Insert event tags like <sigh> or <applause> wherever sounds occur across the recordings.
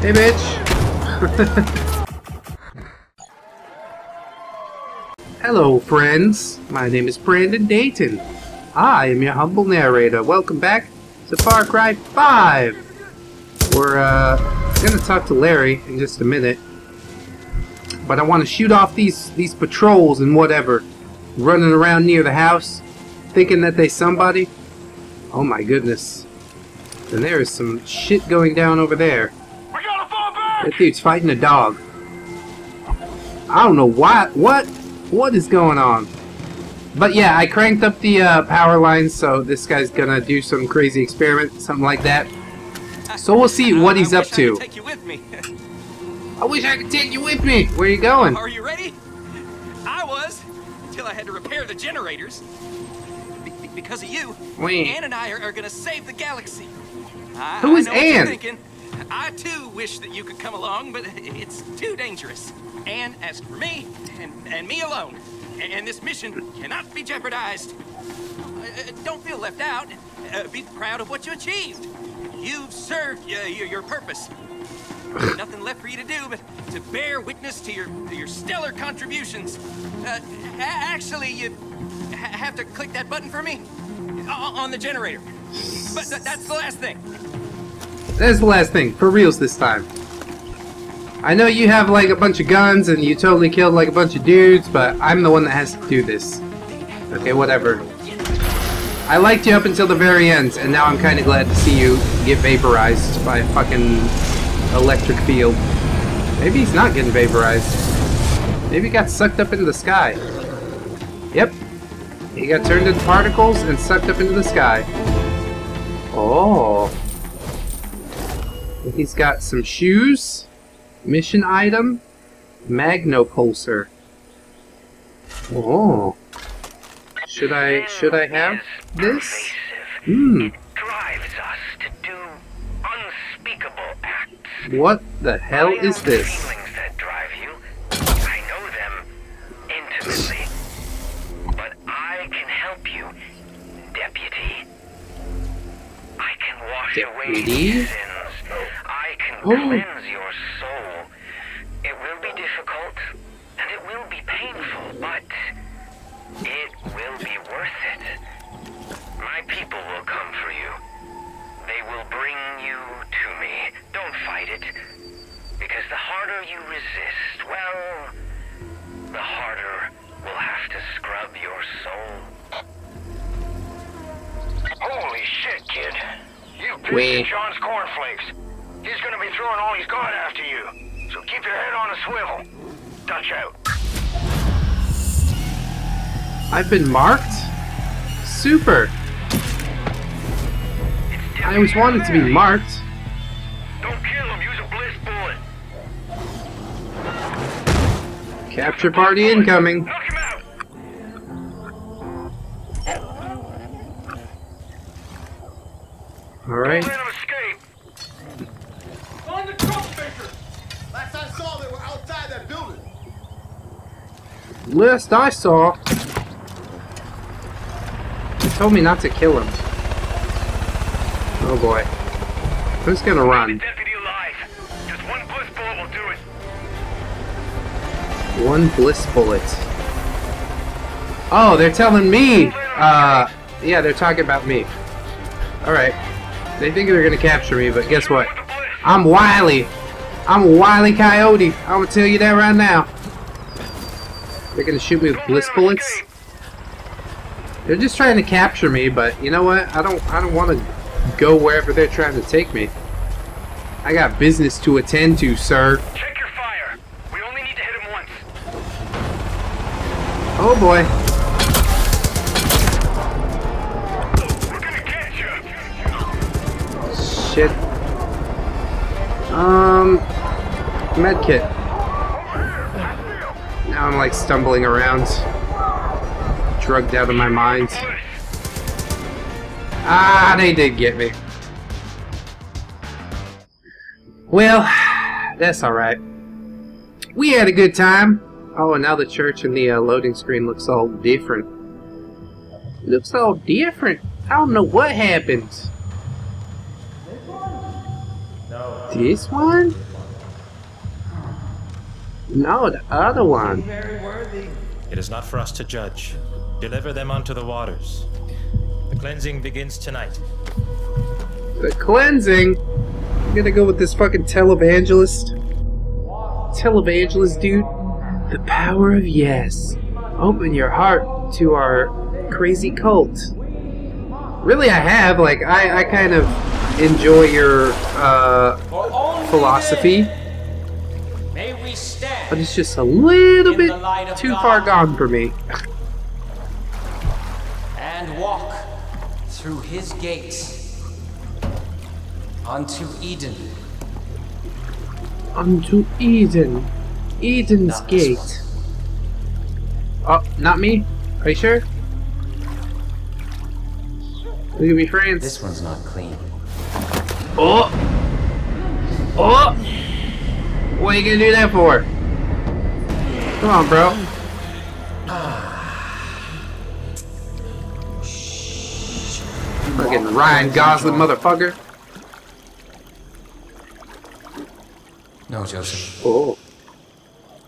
Hey, bitch. <laughs> Hello, friends. My name is Brandon Dayton. I am your humble narrator. Welcome back to Far Cry 5. We're, uh, gonna talk to Larry in just a minute. But I want to shoot off these, these patrols and whatever. Running around near the house, thinking that they somebody. Oh my goodness. And there is some shit going down over there. That dude's fighting a dog. I don't know why. What? What is going on? But yeah, I cranked up the uh, power lines, so this guy's gonna do some crazy experiment, something like that. So we'll see what he's up to. could take you with me. I wish I could take you with me. Where are you going? Are you ready? I was, until I had to repair the generators. Be- be- because of you, Wait. Ann and I are, are gonna save the galaxy. I, Who is know I too wish that you could come along, but it's too dangerous. And as for me, and, and me alone. And this mission cannot be jeopardized. Uh, uh, don't feel left out. Uh, be proud of what you achieved. You've served uh, your, your purpose. Nothing left for you to do but to bear witness to your your stellar contributions. Uh, actually, you ha- have to click that button for me on the generator. But th- that's the last thing. That's the last thing. For reals this time. I know you have like a bunch of guns and you totally killed like a bunch of dudes, but I'm the one that has to do this. Okay, whatever. I liked you up until the very end, and now I'm kind of glad to see you get vaporized by a fucking electric field. Maybe he's not getting vaporized. Maybe he got sucked up into the sky. Yep. He got turned into particles and sucked up into the sky. Oh. He's got some shoes, mission item, magnopulser. Oh. Should I should I have this? Hmm. Drives us to do unspeakable acts. What the hell is this? feelings that drive you. I know them intimately. But I can help you, deputy. I can wash away Deputy? these sins. I can Oh. cleanse your soul. It will be difficult, and it will be painful, but it will be worth it. My people will come for you. They will bring you to me. Don't fight it. Because the harder you resist, well, the harder we'll have to scrub your soul. Holy shit, kid. You pissed Wait. in John's cornflakes. He's gonna be throwing all he's got after you. So keep your head on a swivel. Dutch out. I've been marked? Super. I always wanted to be marked. Don't kill him. Use a bliss bullet. Capture party incoming. Knock him out. Alright. Let him escape. Find the trunk maker! Last I saw, they were outside that building. Last I saw. He told me not to kill him. Oh boy. Who's gonna run? deputy alive. Just one bliss bullet will do it. One bliss bullet. Oh, they're telling me! Uh, yeah, they're talking about me. Alright. They think they're gonna capture me, but guess what? With the bliss. I'm Wily! I'm a Wily Coyote! I'm gonna tell you that right now. They're gonna shoot me with bliss bullets? They're just trying to capture me, but you know what? I don't I don't want to go wherever they're trying to take me. I got business to attend to, sir. Check your fire. We only need to hit him once. Oh boy. We're gonna catch you. Shit. Um medkit. Now I'm like stumbling around. Drugged out of my mind. Ah, they did get me. Well, that's alright. We had a good time. Oh, and now the church and the uh, loading screen looks all different. Looks all different. I don't know what happened. No, No. This one? No, the other one. Very worthy. It is not for us to judge. Deliver them unto the waters. The cleansing begins tonight. The cleansing. I'm gonna go with this fucking televangelist. Televangelist, dude. The power of yes. Open your heart to our crazy cult. Really, I have. Like, I, I kind of enjoy your uh, philosophy, May we stand but it's just a little bit the light of too God. far gone for me. and walk through his gates unto Eden. Unto Eden. Eden's Not gate. Oh, not me? Are you sure? Look at me, France. This one's not clean. Oh! Oh! What are you gonna do that for? Come on, bro. Fucking Ryan Gosling motherfucker. No, Joseph. Oh,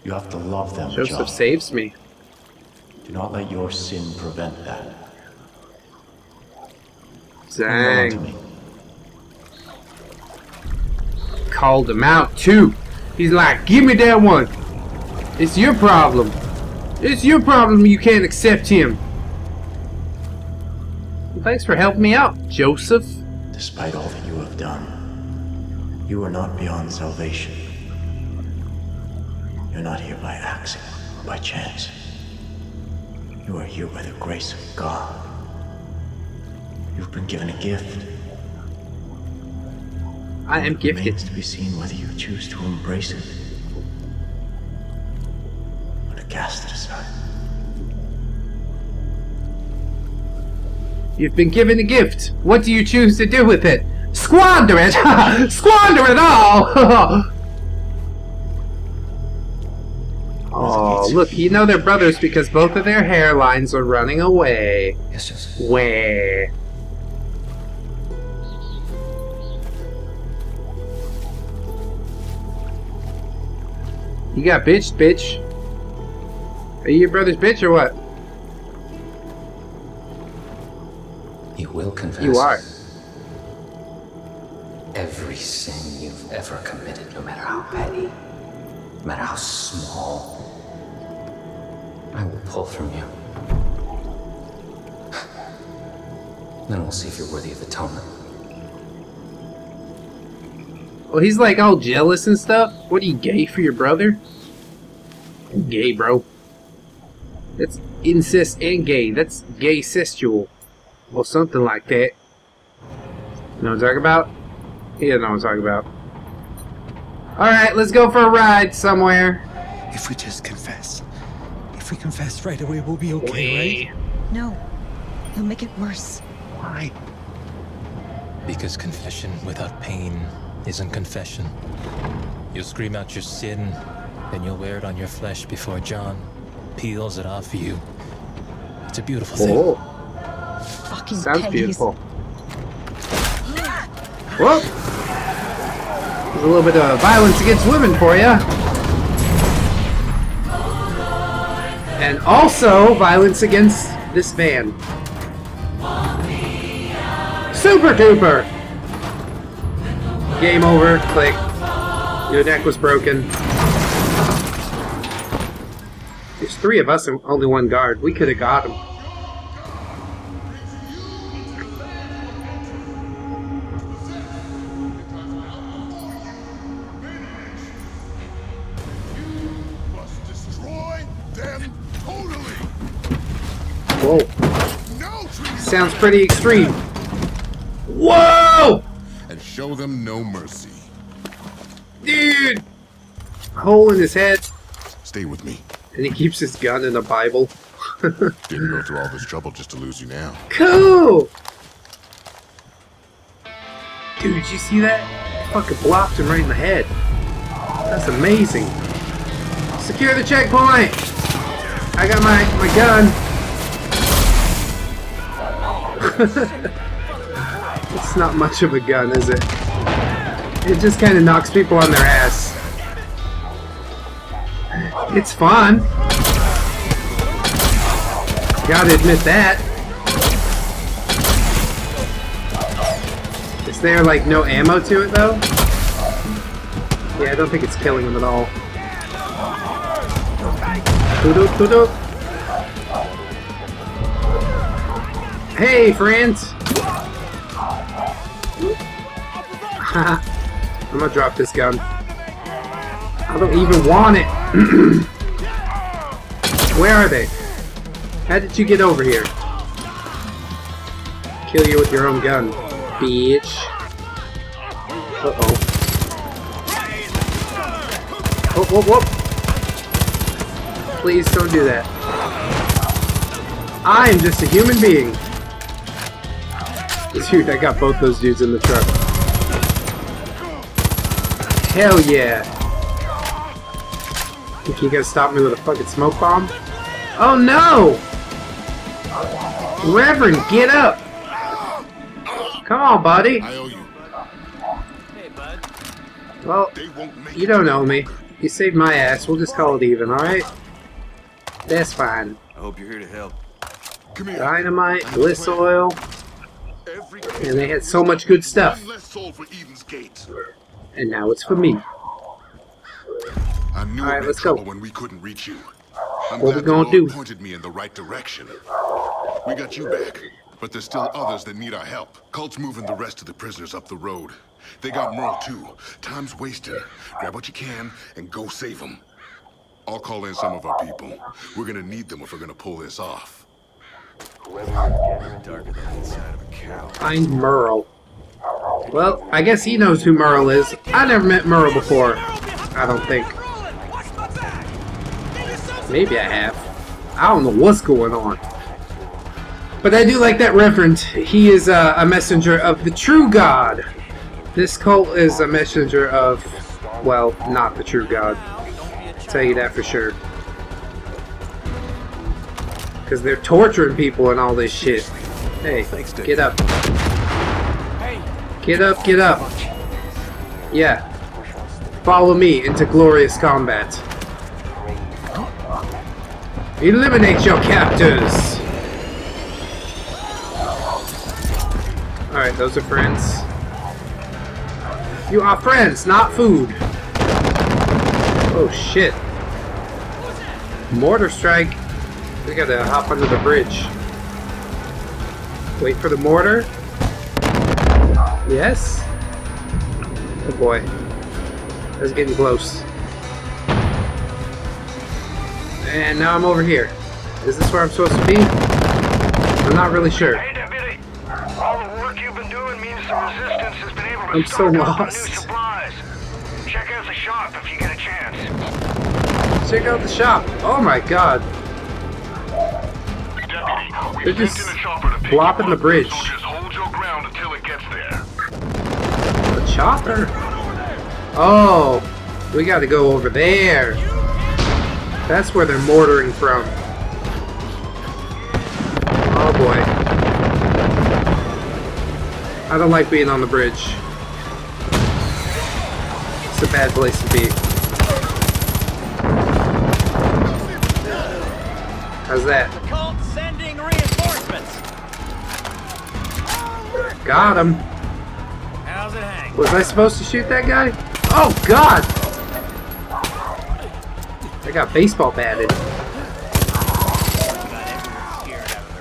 You have to love them, Joseph John. saves me. Do not let your sin prevent that. Hang Dang. me. Called him out too. He's like, give me that one. It's your problem. It's your problem you can't accept him. Well, thanks for helping me out, Joseph. Despite all that you have done, you are not beyond salvation. You're not here by accident or by chance. You are here by the grace of God. You've been given a gift. I am gifted. It remains to be seen whether you choose to embrace it cast it aside. You've been given a gift. What do you choose to do with it? Squander it! <laughs> Squander it all! oh, look, you know they're brothers because both of their hairlines are running away. Yes, Joseph. Where? You got bitched, bitch. Are you your brother's bitch or what? You will confess. You are. Every sin you've ever committed, no matter how petty, no matter how small, I will pull from you. Then we'll see if you're worthy of atonement. Well, he's like all jealous and stuff. What are you gay for your brother? I'm gay, bro. That's incest and gay. That's gay sexual. Or something like that. You know what I'm talking about? Yeah, know what I'm talking about. Alright, let's go for a ride somewhere. If we just confess. If we confess right away, we'll be okay, right? No. You'll make it worse. Why? Because confession without pain isn't confession. You'll scream out your sin, then you'll wear it on your flesh before John peels it off you. It's a beautiful thing. Oh, Fucking sounds pennies. beautiful. Whoa! There's a little bit of violence against women for you. And also violence against this van. Super duper! Game over. Click. Your neck was broken. There's three of us and only one guard. We could have got him. Must destroy them totally. Whoa. Sounds pretty extreme. Whoa! And show them no mercy. Dude! Hole in his head, Stay with me. And he keeps his gun in a Bible. <laughs> Didn't go through all this trouble just to lose you now. Cool! Dude, did you see that? Fucking blocked him right in the head. That's amazing. Secure the checkpoint! I got my, my gun. <laughs> it's not much of a gun, is it? It just kind of knocks people on their ass. It's fun. Gotta admit that. Is there like no ammo to it though? Yeah, I don't think it's killing them at all. Toodle, toodle. Hey, friends! <laughs> I'm gonna drop this gun. I don't even want it. Where are they? How did you get over here? Kill you with your own gun, bitch. Uh-oh. Whoop, whoop, whoop. Please don't do that. I am just a human being. Dude, I got both those dudes in the truck. Hell yeah. Think you gonna stop me with a fucking smoke bomb? Oh no! Reverend, get up! Come on, buddy. I owe you. Well, you don't owe me. You saved my ass. We'll just call it even, alright? That's fine. I hope you're here to help. Come here. Dynamite, bliss oil, and they had so much good stuff. One less soul for Eden's Gate. And now it's for me. I knew All right, it meant let's go. trouble when we couldn't reach you. I'm What glad we the gonna Lord do? pointed me in the right direction. We got you back, but there's still others that need our help. Cult's moving the rest of the prisoners up the road. They got Merle too. Time's wasting. Grab what you can and go save them. I'll call in some of our people. We're gonna need them if we're gonna pull this off. Darker than the inside of a cow. Find Merle. Well, I guess he knows who Merle is. I never met Merle before. I don't think. Maybe I have. I don't know what's going on. But I do like that reference. He is uh, a messenger of the true God. This cult is a messenger of, well, not the true God. I'll tell you that for sure. Because they're torturing people and all this shit. Hey, get up. Get up, get up. Yeah. Follow me into glorious combat. Eliminate your captors! Alright, those are friends. You are friends, not food. Oh shit. Mortar strike. We gotta hop under the bridge. Wait for the mortar. Yes? Oh boy. That's getting close. And now I'm over here. Is this where I'm supposed to be? I'm not really sure. Hey, Deputy. All the work you've been doing means the Resistance has been able to I'm so stock up on new lost. supplies. Check out the shop if you get a chance. Check out the shop. Oh my god. Deputy, They're just flopping the bridge. Just hold your ground until it gets there. The chopper? Oh, we gotta go over there. That's where they're mortaring from. Oh boy. I don't like being on the bridge. It's a bad place to be. How's that? Cult sending reinforcements. Got him. How's it hang? Was I supposed to shoot that guy? Oh god! I got baseball batted.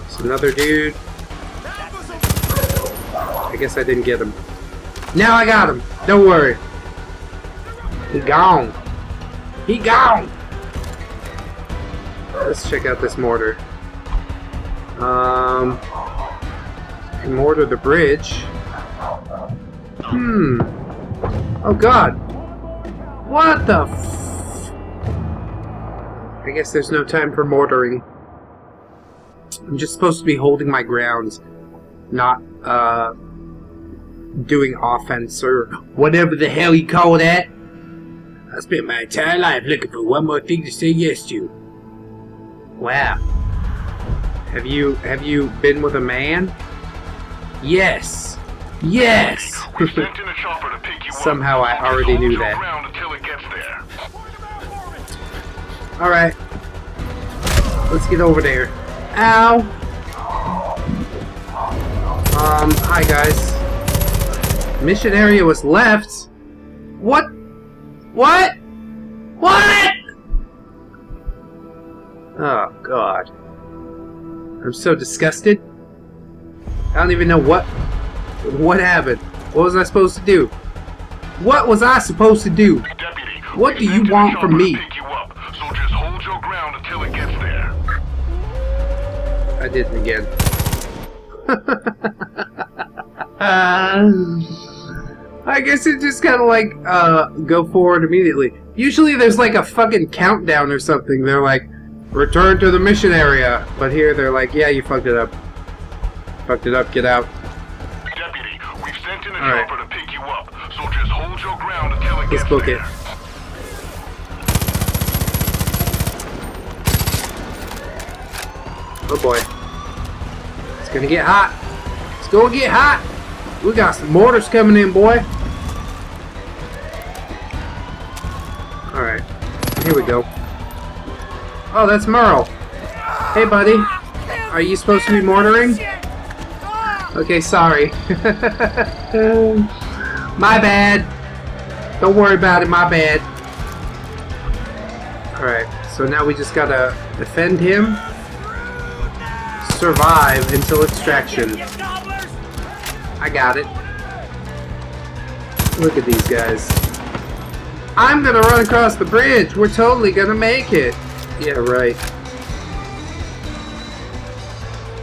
It's another dude. I guess I didn't get him. Now I got him. Don't worry. He gone. He gone. Let's check out this mortar. Um, mortar the bridge. Hmm. Oh god. What the I guess there's no time for mortaring. I'm just supposed to be holding my grounds, not, uh, doing offense or whatever the hell you call that. I spent my entire life looking for one more thing to say yes to. Wow. Have you have you been with a man? Yes. Yes! <laughs> We sent in a chopper to pick you up. Somehow I already knew that. Alright. Let's get over there. Ow! Um, hi guys. Mission area was left. What? What? What? Oh god. I'm so disgusted. I don't even know what what happened. What was I supposed to do? What was I supposed to do? What do you sent in a want from me? I did it again. uh, <laughs> I guess it just kind of like uh, go forward immediately. Usually there's like a fucking countdown or something. They're like, return to the mission area. But here they're like, yeah, you fucked it up. Fucked it up, get out. Deputy, we've sent in a All right. chopper to pick you up, so just hold your ground until it Let's gets book there. it. Oh boy. It's gonna get hot. It's gonna get hot. We got some mortars coming in, boy. Alright. Here we go. Oh, that's Merle. Hey, buddy. Are you supposed to be mortaring? Okay, sorry. <laughs> my bad. Don't worry about it, my bad. Alright, so now we just gotta defend him. Survive until extraction. I got it. Look at these guys. I'm gonna run across the bridge. We're totally gonna make it. Yeah, right.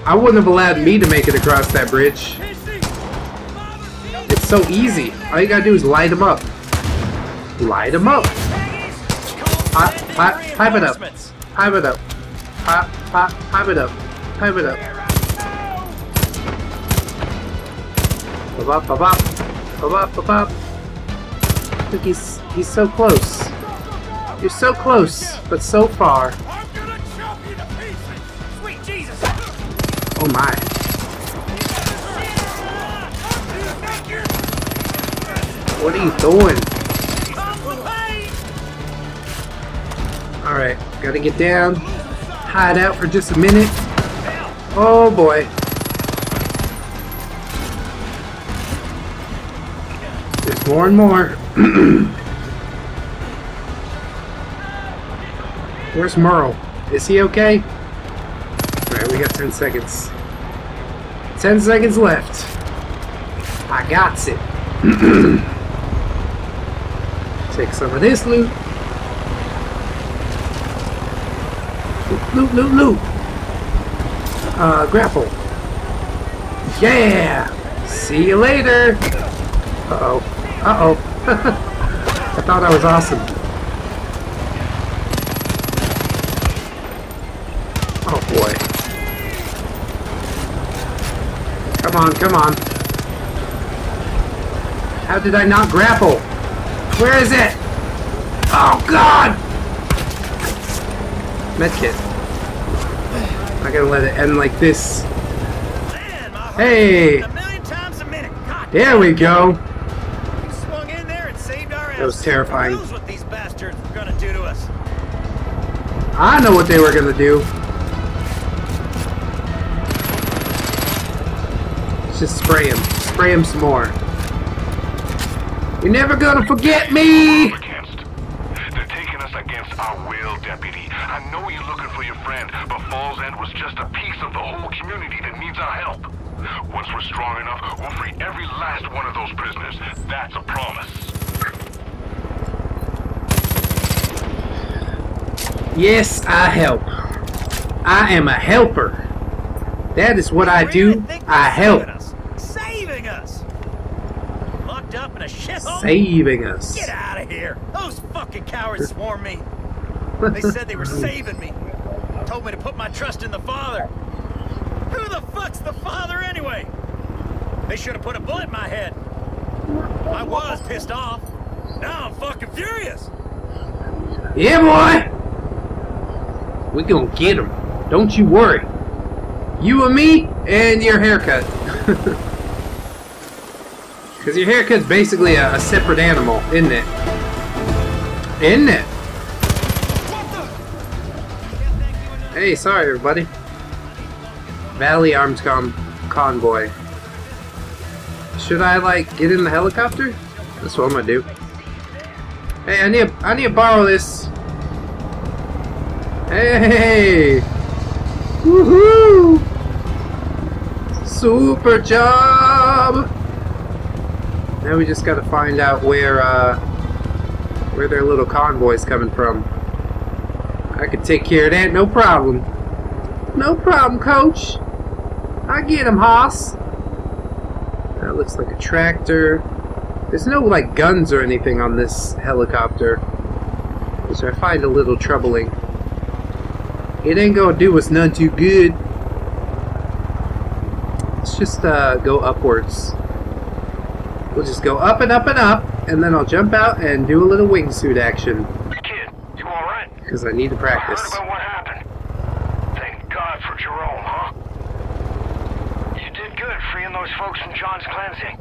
I wouldn't have allowed me to make it across that bridge. It's so easy. All you gotta do is light them up. Light them up. Pop, pop, pipe it up. Pipe it up. Pop, pop, pipe it up. Pipe it up. Pop, pop, pop, pop. Look, he's he's so close. You're so close, but so far. Oh my. What are you doing? Alright, gotta get down. Hide out for just a minute. Oh boy. There's more and more. <clears throat> Where's Merle? Is he okay? Alright, we got 10 seconds. 10 seconds left. I got it. <clears throat> Take some of this loot. Loot, loot, loot. Uh, grapple. Yeah! See you later! Uh-oh. Uh-oh. <laughs> I thought I was awesome. Oh boy. Come on, come on. How did I not grapple? Where is it? Oh god! Medkit. Gonna let it end like this. Hey! There we go. That was terrifying. I know what they were gonna do. Let's just spray him. Spray him some more. You're never gonna forget me! Community that needs our help. Once we're strong enough, we'll free every last one of those prisoners. That's a promise. Yes, I help. I am a helper. That is what I do. I help. Saving us! Locked up in a shithole? Saving us. Get out of here! Those fucking cowards swarmed me. They said they were <laughs> saving me. Told me to put my trust in the Father. Who the fuck's the Father anyway? They should have put a bullet in my head. I was pissed off. Now I'm fucking furious. Yeah, boy! We gonna get him. Don't you worry. You and me, and your haircut. <laughs> Because your haircut's basically a, a separate animal, isn't it? Isn't it? Hey, sorry everybody. Valley Arms con Convoy. Should I, like, get in the helicopter? That's what I'm gonna do. Hey, I need, I need to borrow this. Hey! Woohoo! Super job! Now we just gotta find out where, uh, where their little convoy's coming from. I could take care of that, no problem. No problem, coach. I get him, Haas. That looks like a tractor. There's no, like, guns or anything on this helicopter. Which I find a little troubling. It ain't gonna do us none too good. Let's just, uh, go upwards. We'll just go up and up and up, and then I'll jump out and do a little wingsuit action. Kid, you alright? Because I need to practice. Heard about what happened. Thank God for Jerome, huh? You did good freeing those folks from John's cleansing.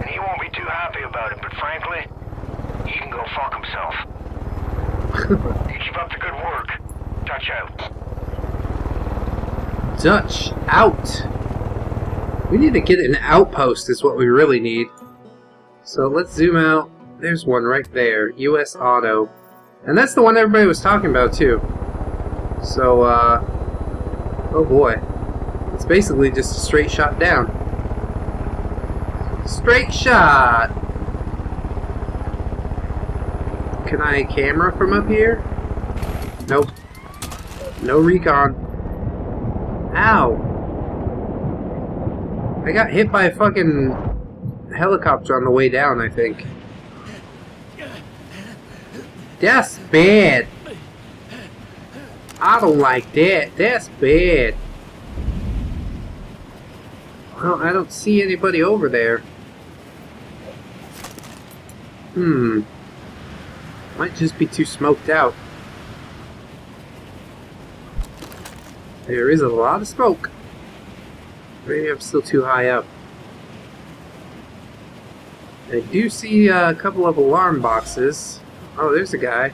And he won't be too happy about it, but frankly, he can go fuck himself. <laughs> you keep up the good work. Dutch out. Dutch out. We need to get an outpost is what we really need. So let's zoom out. There's one right there. US Auto. And that's the one everybody was talking about too. So, uh... Oh boy. It's basically just a straight shot down. Straight shot! Can I camera from up here? Nope. No recon. Ow! I got hit by a fucking helicopter on the way down, I think. That's bad. I don't like that. That's bad. Well, I don't see anybody over there. Hmm. Might just be too smoked out. There is a lot of smoke. Maybe I'm still too high up. I do see a couple of alarm boxes. Oh, there's a guy.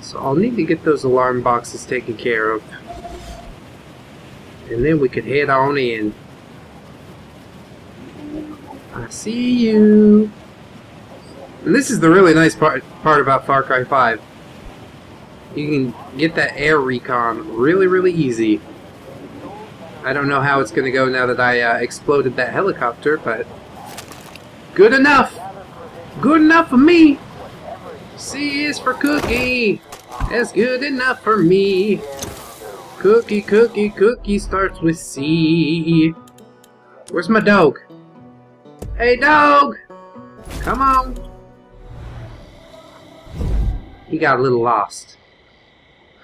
So I'll need to get those alarm boxes taken care of. And then we could head on in. I see you. And this is the really nice part, part about Far Cry 5. You can get that air recon really, really easy. I don't know how it's going to go now that I uh, exploded that helicopter, but good enough. Good enough for me. C is for cookie. That's good enough for me. Cookie, cookie, cookie starts with C. Where's my dog? Hey, dog! Come on. He got a little lost.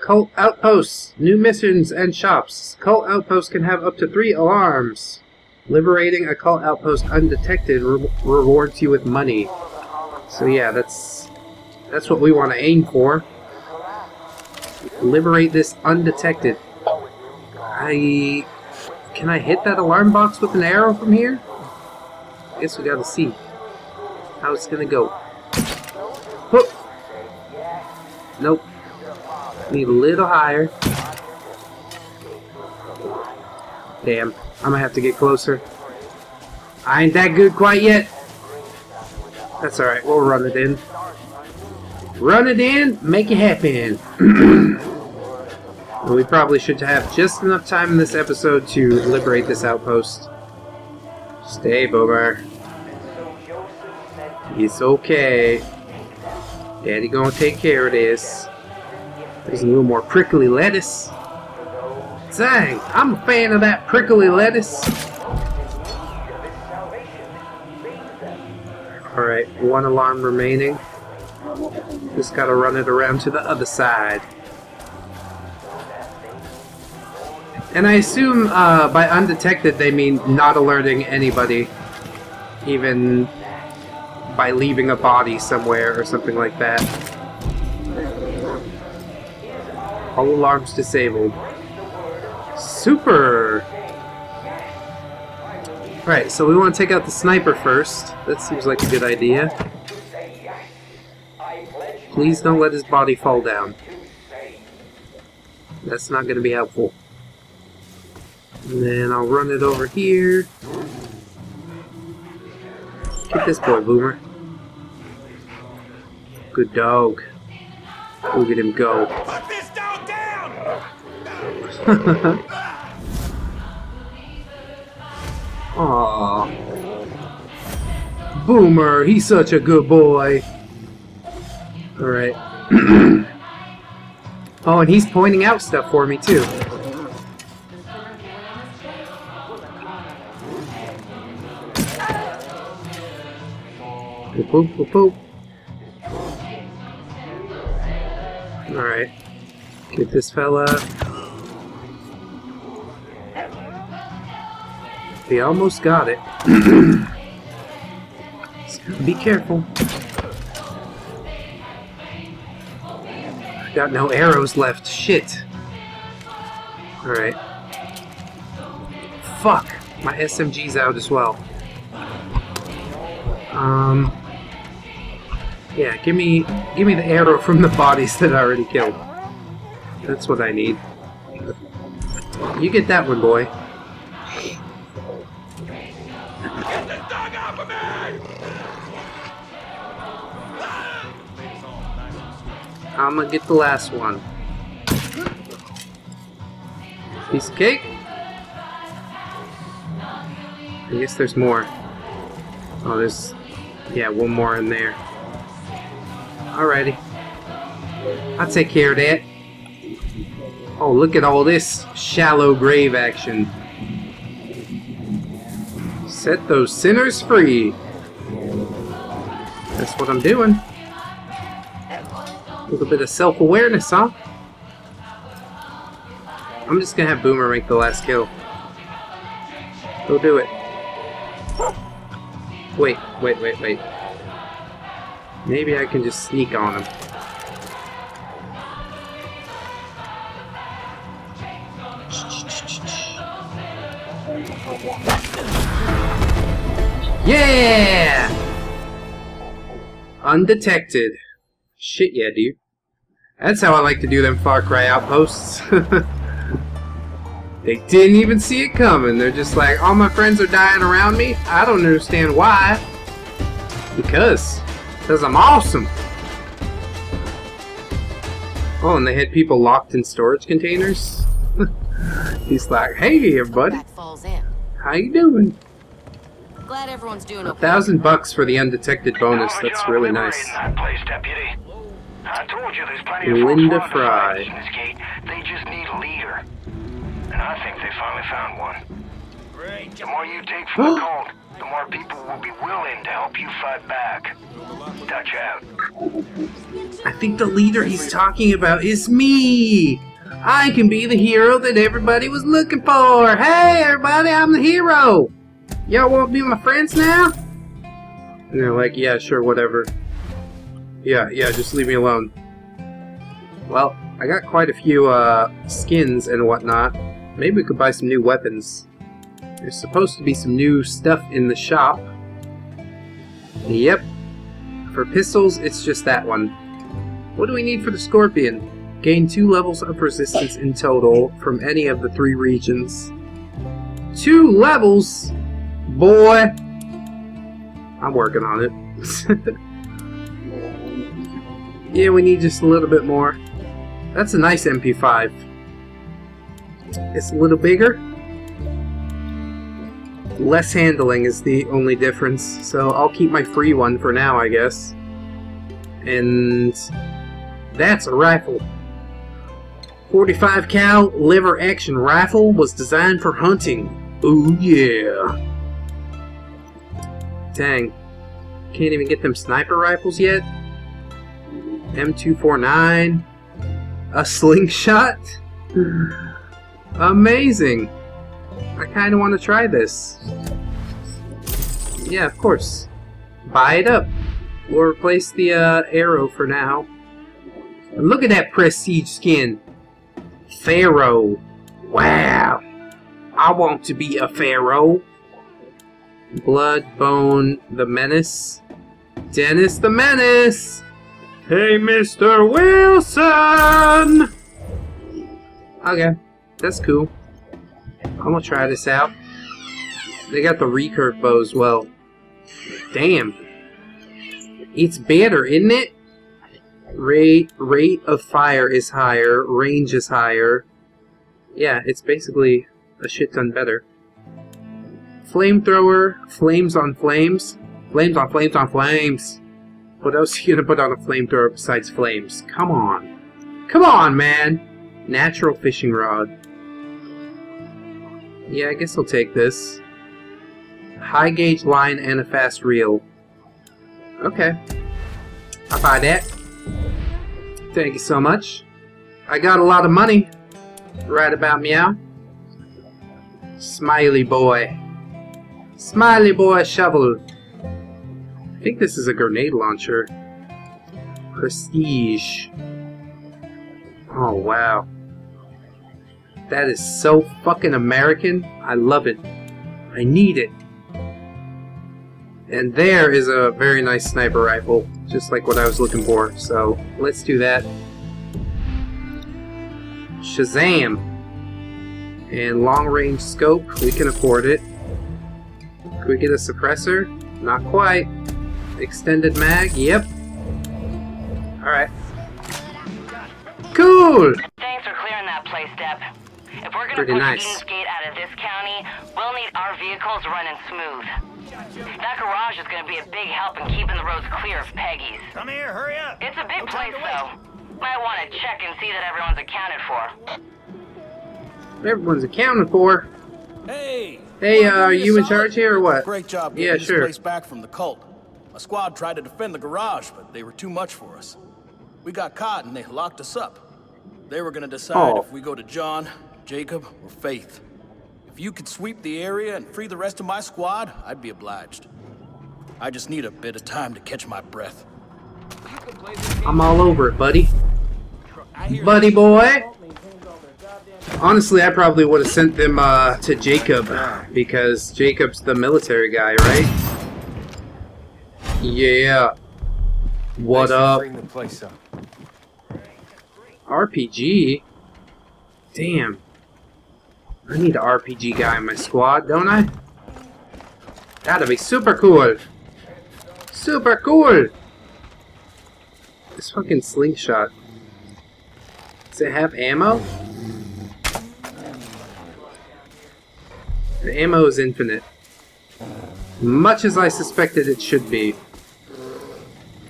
Cult outposts, new missions and shops. Cult outposts can have up to three alarms. Liberating a cult outpost undetected re rewards you with money. So yeah, that's that's what we want to aim for. Liberate this undetected. I can I hit that alarm box with an arrow from here? I guess we gotta see how it's gonna go. Nope. Need a little higher. Damn. I'm gonna have to get closer. I ain't that good quite yet. That's alright, we'll run it in. Run it in, make it happen. <clears throat> we probably should have just enough time in this episode to liberate this outpost. Stay, Bobar. It's okay. Daddy gonna take care of this. There's a little more prickly lettuce. Dang, I'm a fan of that prickly lettuce. Alright, one alarm remaining. Just gotta run it around to the other side. And I assume uh, by undetected they mean not alerting anybody. Even by leaving a body somewhere or something like that. All alarms disabled. Super! Alright, so we want to take out the sniper first. That seems like a good idea. Please don't let his body fall down. That's not going to be helpful. And then I'll run it over here. Get this boy, Boomer. Good dog. Look at him go. <laughs> Put this dog down! Aww. Boomer, he's such a good boy. Alright. <clears throat> oh, and he's pointing out stuff for me, too. Boop, boop, boop. Alright. Get this fella. We almost got it. <clears throat> Be careful. Got no arrows left. Shit. Alright. Fuck! My SMG's out as well. Um... Yeah, give me give me the arrow from the bodies that I already killed. That's what I need. You get that one, boy. Get this dog off of me! I'm gonna get the last one. Piece of cake. I guess there's more. Oh, there's... Yeah, one more in there. Alrighty. I'll take care of that. Oh, look at all this shallow grave action. Set those sinners free. That's what I'm doing. A little bit of self-awareness, huh? I'm just gonna have Boomer make the last kill. Go do it. Wait, wait, wait, wait. Maybe I can just sneak on him. Yeah! Undetected. Shit yeah, dude. That's how I like to do them Far Cry outposts. <laughs> they didn't even see it coming. They're just like, all my friends are dying around me. I don't understand why. Because. Because I'm awesome. Oh, and they had people locked in storage containers? <laughs> He's like, hey everybody. How you doing? Glad everyone's doing A thousand bucks for the undetected bonus. That's really nice. That. I told you there's plenty of Linda folks wanting to fight Fry. in this gate. They just need a leader. And I think they finally found one. The more you take from the <gasps> cult, the more people will be willing to help you fight back. Dutch out. I think the leader he's talking about is me. I can be the hero that everybody was looking for. Hey, everybody, I'm the hero. Y'all want to be my friends now? And they're like, yeah, sure, whatever. Yeah, yeah, just leave me alone. Well, I got quite a few uh, skins and whatnot. Maybe we could buy some new weapons. There's supposed to be some new stuff in the shop. Yep. For pistols, it's just that one. What do we need for the Scorpion? Gain two levels of resistance in total from any of the three regions. Two levels? Boy! I'm working on it. <laughs> yeah, we need just a little bit more. That's a nice MP5. It's a little bigger. Less handling is the only difference, so I'll keep my free one for now, I guess. And that's a rifle. 45 cal lever action rifle was designed for hunting. Ooh yeah. Dang. Can't even get them sniper rifles yet. M249. A slingshot. <sighs> Amazing. I kind of want to try this. Yeah, of course. Buy it up. We'll replace the uh, arrow for now. And look at that prestige skin. Pharaoh. Wow. I want to be a pharaoh. Blood, Bone, the Menace. Dennis the Menace! Hey, Mr. Wilson! Okay, that's cool. I'm gonna try this out. They got the recurve bow as well. Damn. It's better, isn't it? Rate rate of fire is higher, range is higher. Yeah, it's basically a shit ton better. Flamethrower, flames on flames, flames on flames on flames. What else are you gonna put on a flamethrower besides flames? Come on. Come on, man! Natural fishing rod. Yeah, I guess I'll take this. High gauge line and a fast reel. Okay. I'll buy that. Thank you so much. I got a lot of money. Right about meow. Smiley boy. Smiley boy shovel. I think this is a grenade launcher. Prestige. Oh, wow. That is so fucking American. I love it. I need it. And there is a very nice sniper rifle, just like what I was looking for. So, let's do that. Shazam! And long range scope, we can afford it. Could we get a suppressor? Not quite. Extended mag, yep. Alright. Cool! Thanks for clearing that place. If we're gonna Pretty push nice. Eden's Gate out of this county, we'll need our vehicles running smooth. That garage is gonna be a big help in keeping the roads clear of Peggies. Come here, hurry up. It's a big place, though. Might want to check and see that everyone's accounted for. Everyone's accounted for. Hey! Hey, uh, are give me a you in charge here or what? Great job Yeah, getting this sure. place back from the cult. My squad tried to defend the garage, but they were too much for us. We got caught and they locked us up. They were gonna decide Oh. if we go to John, Jacob, or Faith. If you could sweep the area and free the rest of my squad, I'd be obliged. I just need a bit of time to catch my breath. I'm all over it, buddy. Buddy boy! Honestly, I probably would have sent them uh, to Jacob, because Jacob's the military guy, right? Yeah. What up? Bring the place up. RPG? Damn. I need an RPG guy in my squad, don't I? That'd be super cool. Super cool. This fucking slingshot. Does it have ammo? The ammo is infinite. Much as I suspected it should be.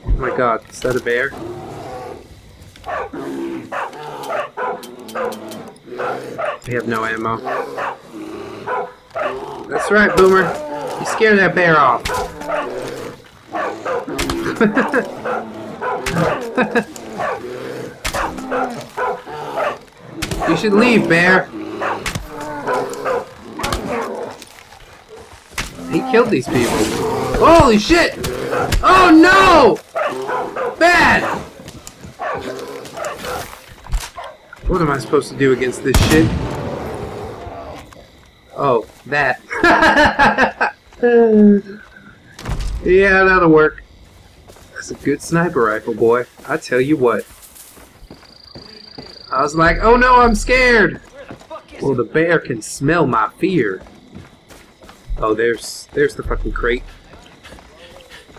Oh my god, is that a bear? We have no ammo. That's right, Boomer. You scare that bear off. <laughs> you should leave, bear. He killed these people. Holy shit! Oh no! Bad! What am I supposed to do against this shit? Oh, that. <laughs> yeah, that'll work. That's a good sniper rifle, boy. I tell you what. I was like, oh no, I'm scared! Well, the bear can smell my fear. Oh, there's there's the fucking crate.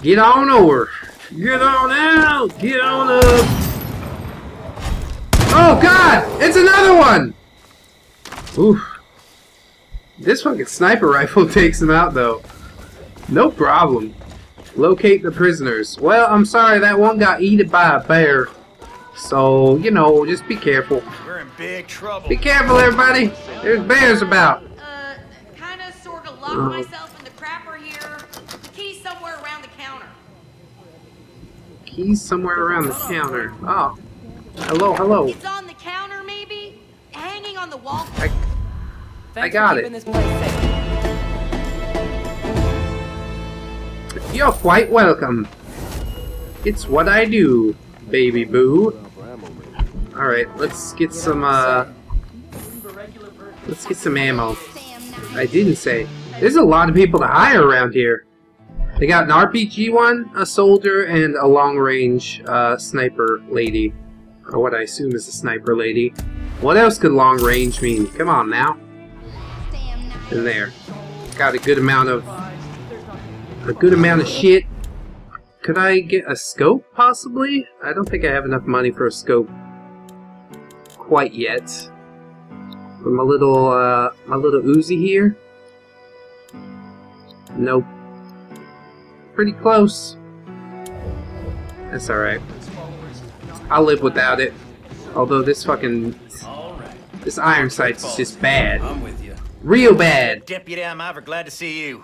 Get on over! Get on out! Get on up! Oh god! It's another one! Oof. This fucking sniper rifle <laughs> takes him out though. No problem. Locate the prisoners. Well, I'm sorry, that one got eaten by a bear. So, you know, just be careful. We're in big trouble. Be careful, everybody! There's bears about. Uh, kinda sorta locked Oh. myself in the crapper here. The key's somewhere around the counter. Keys somewhere around the counter. Oh. Hello, hello. It's on the counter, maybe? Hanging on the wall. I, I got it. You're quite welcome. It's what I do, baby boo. Alright, let's get some, uh... Let's get some ammo. I didn't say. There's a lot of people to hire around here. They got an RPG one, a soldier, and a long-range uh, sniper lady. Or what I assume is a sniper lady. What else could long range mean? Come on now. In there. Got a good amount of... A good amount of shit. Could I get a scope, possibly? I don't think I have enough money for a scope. Quite yet. For my little, uh, my little Uzi here. Nope pretty close. That's alright. I'll live without it. Although this fucking... This iron sight's is just bad. I'm with you. Real bad. Deputy, I'm ever glad to see you.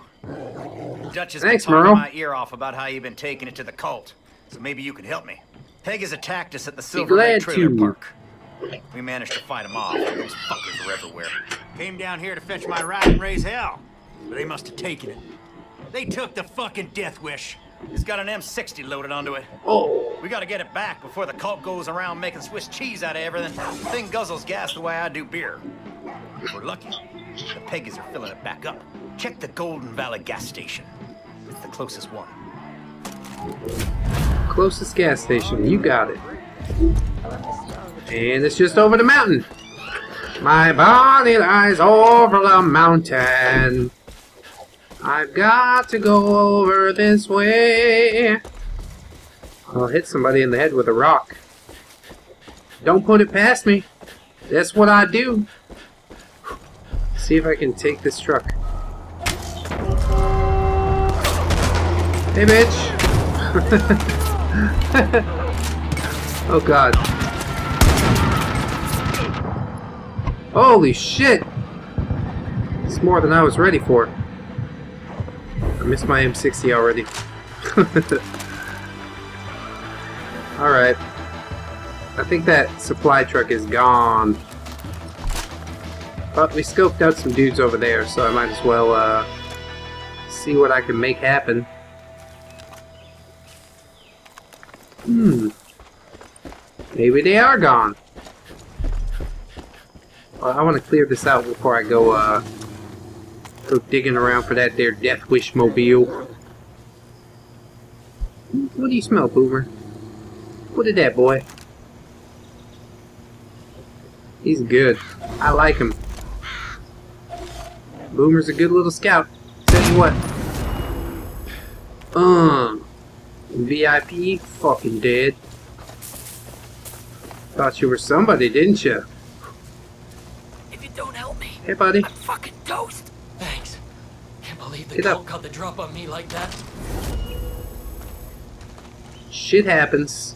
Dutch has Thanks, been talking Merle. my ear off about how you've been taking it to the cult. So maybe you can help me. Peg has attacked us at the Silver Lake Trailer to. Park. We managed to fight them off. Those fuckers are everywhere. Came down here to fetch my ride and raise hell. But they must have taken it. They took the fucking Death Wish. It's got an M60 loaded onto it. Oh. We gotta get it back before the cult goes around making Swiss cheese out of everything. The thing guzzles gas the way I do beer. If we're lucky, the Peggies are filling it back up. Check the Golden Valley gas station. It's the closest one. Closest gas station. You got it. And it's just over the mountain. My body lies over the mountain. I've got to go over this way. I'll hit somebody in the head with a rock. Don't put it past me. That's what I do. See if I can take this truck. Hey, bitch. <laughs> oh, God. Holy shit! It's more than I was ready for. I missed my M60 already. <laughs> Alright. I think that supply truck is gone. But we scoped out some dudes over there, so I might as well uh, see what I can make happen. Hmm. Maybe they are gone. Well, I want to clear this out before I go uh, go digging around for that there Death Wish mobile. What do you smell, Boomer? What is that, boy? He's good. I like him. Boomer's a good little scout. Tell you what. Um, VIP, fucking dead. Thought you were somebody, didn't you? If you don't help me, Hey, buddy. I'm fucking toast. Thanks. Can't believe the Get up. cult got the drop on me like that. Shit happens.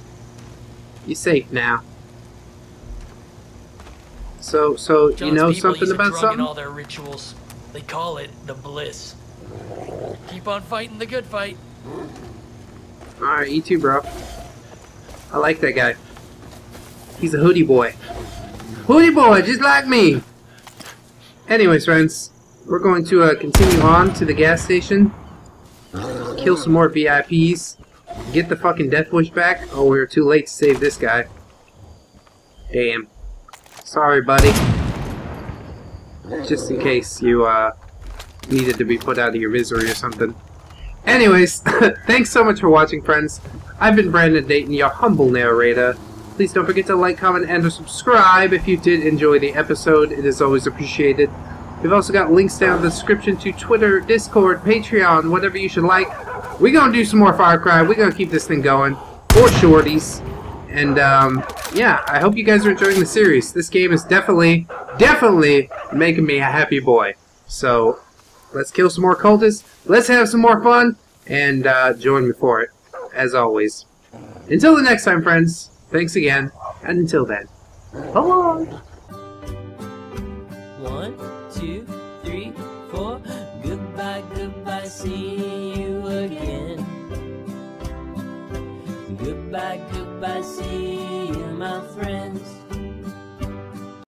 You safe now. So, so you John's know people something use a about drug something? all their rituals. They call it the bliss. Keep on fighting the good fight. Alright, you too, bro. I like that guy. He's a hoodie boy. Hoodie boy, just like me! Anyways, friends, we're going to uh, continue on to the gas station. Kill some more VIPs. Get the fucking Death Wish back. Oh, we were too late to save this guy. Damn. Sorry, buddy. Just in case you uh, needed to be put out of your misery or something. Anyways, <laughs> thanks so much for watching, friends. I've been Brandon Dayton, your humble narrator. Please don't forget to like, comment, and subscribe if you did enjoy the episode. It is always appreciated. We've also got links down in the description to Twitter, Discord, Patreon, whatever you should like. We're gonna do some more Far Cry. We're gonna keep this thing going. Or shorties. And, um, yeah, I hope you guys are enjoying the series. This game is definitely, definitely making me a happy boy. So, let's kill some more cultists. Let's have some more fun. And, uh, join me for it. As always. Until the next time, friends. Thanks again. And until then. bye-bye! One, two, three, four. Goodbye, goodbye, see you again. Goodbye, goodbye, see you, my friend.